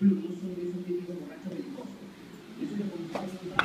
plus un, es un típico borracho belicoso. Eso